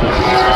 Yeah.